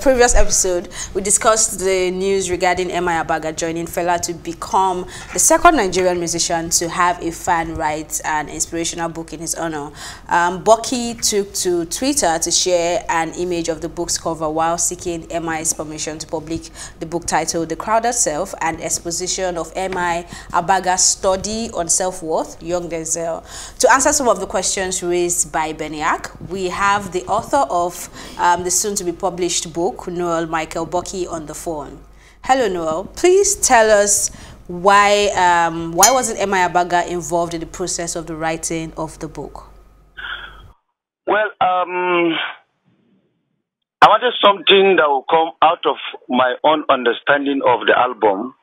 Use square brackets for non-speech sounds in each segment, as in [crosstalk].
previous episode, we discussed the news regarding M.I. Abaga joining Fela to become the second Nigerian musician to have a fan write an inspirational book in his honor. Um, Buki took to Twitter to share an image of the book's cover while seeking M.I.'s permission to publish the book titled The Crowded Self, an exposition of M.I. Abaga's study on self-worth, Yxng Dxnzl. To answer some of the questions raised by Beniak, we have the author of um, the soon-to-be published book, book, Noel Michael Buki, on the phone. Hello, Noel. Please tell us why um, why wasn't M.I. Abaga involved in the process of the writing of the book? Well, um, I wanted something that will come out of my own understanding of the album.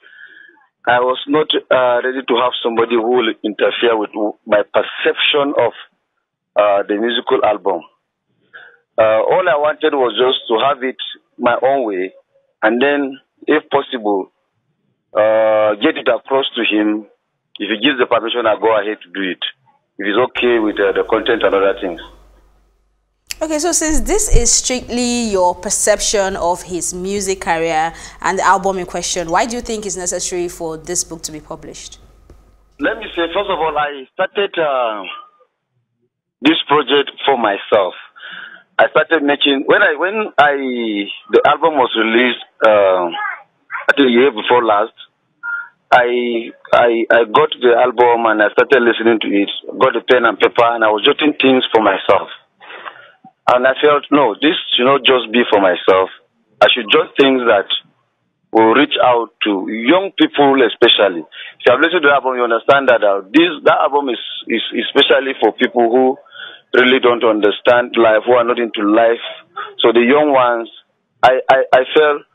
I was not uh, ready to have somebody who will interfere with my perception of uh, the musical album. Uh, all I wanted was just to have it my own way, and then, if possible, uh, get it across to him. If he gives the permission, I'll go ahead to do it. If he's okay with uh, the content and other things. Okay, so since this is strictly your perception of his music career and the album in question, why do you think it's necessary for this book to be published? Let me say, first of all, I started uh, this project for myself. I started making when I when I the album was released uh, I think year before last. I I I got the album and I started listening to it. Got a pen and paper and I was jotting things for myself. And I felt no, this should not just be for myself. I should jot things that will reach out to young people especially. If you have listened to the album, you understand that uh, this that album is, is especially for people who really don't understand life, who are not into life. So the young ones, I, I, I felt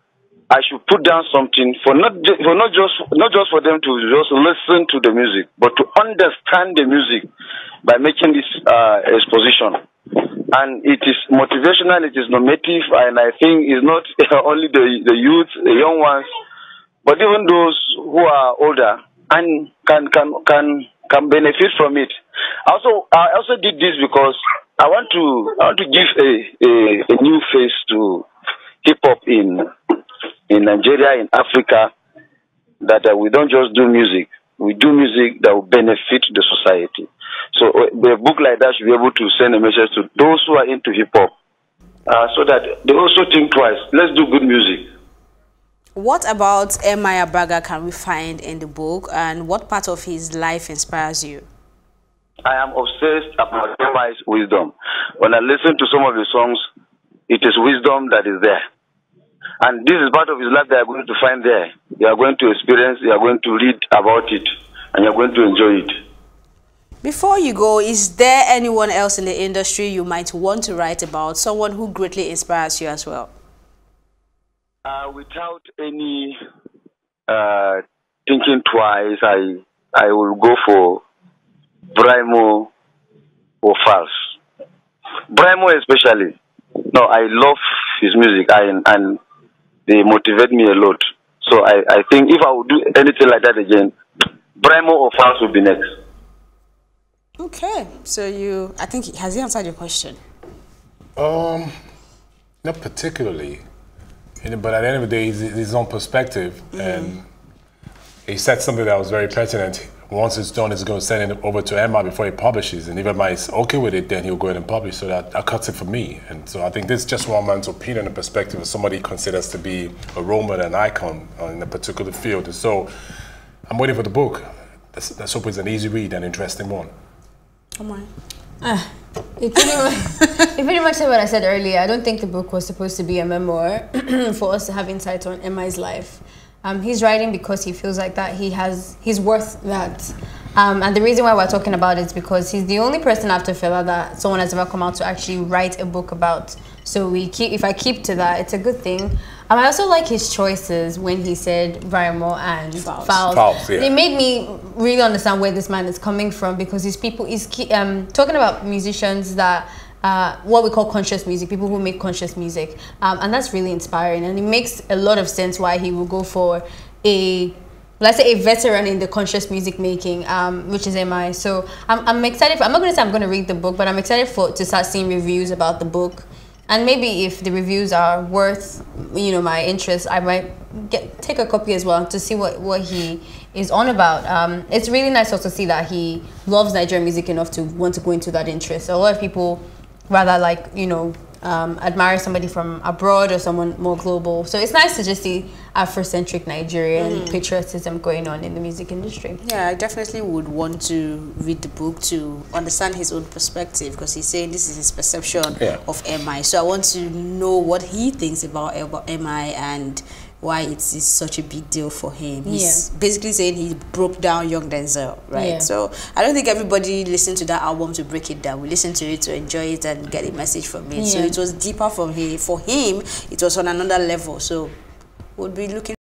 I should put down something for not for not just not just for them to just listen to the music, but to understand the music by making this uh, exposition. And it is motivational, it is normative, and I think it's not [laughs] only the the youth, the young ones, but even those who are older and can can can can benefit from it. Also, I also did this because I want to I want to give a a, a new face to hip hop in in Nigeria, in Africa. That uh, we don't just do music; we do music that will benefit the society. So uh, a book like that should be able to send a message to those who are into hip hop, uh, so that they also think twice. Let's do good music. What about M.I. Abaga can we find in the book and what part of his life inspires you? I am obsessed about M.I.'s wisdom. When I listen to some of the songs, it is wisdom that is there. And this is part of his life that you are going to find there. You are going to experience, you are going to read about it, and you are going to enjoy it. Before you go, is there anyone else in the industry you might want to write about, someone who greatly inspires you as well? Uh, without any uh, thinking twice, I I will go for Brymo or Falz. Brymo especially. No, I love his music I, and they motivate me a lot. So I, I think if I would do anything like that again, Brymo or Falz would be next. Okay, so you, I think, has he answered your question? Um, not particularly but at the end of the day, it's his own perspective. Mm. And he said something that was very pertinent. Once it's done, he's going to send it over to Emma before he publishes. And if Emma is okay with it, then he'll go ahead and publish. So that, that cuts it for me. And so I think this is just one man's opinion and perspective of somebody considers to be a role model and icon in a particular field. And so I'm waiting for the book. Let's, let's hope it's an easy read and interesting one. Come on. Uh, it pretty, [laughs] much, it pretty much said what I said earlier. I don't think the book was supposed to be a memoir [clears throat] for us to have insight on M.I.'s life. Um, he's writing because he feels like that he has he's worth that. Um, and the reason why we're talking about it is because he's the only person after Fela that someone has ever come out to actually write a book about. So we keep if I keep to that, it's a good thing. Um, I also like his choices when he said Brymo and Falz. Falz yeah. It made me really understand where this man is coming from because these people is um, talking about musicians that uh, what we call conscious music, people who make conscious music. Um, and that's really inspiring. And it makes a lot of sense why he will go for a let's say a veteran in the conscious music making, um, which is MI. So I'm, I'm excited. For, I'm not going to say I'm going to read the book, but I'm excited for to start seeing reviews about the book and maybe if the reviews are worth you know my interest i might get take a copy as well to see what what he is on about. Um, it's really nice also to see that he loves nigerian music enough to want to go into that interest. A lot of people rather like you know um, admire somebody from abroad or someone more global. So it's nice to just see Afrocentric Nigerian mm. patriotism going on in the music industry. Yeah, I definitely would want to read the book to understand his own perspective because he's saying this is his perception yeah. of MI. So I want to know what he thinks about, about MI and why it's, such a big deal for him. He's yeah. basically saying he broke down Yxng Dxnzl, right? Yeah. So I don't think everybody listened to that album to break it down. We listened to it to enjoy it and get a message from it. Yeah. So it was deeper from him. For him, it was on another level. So we'll be looking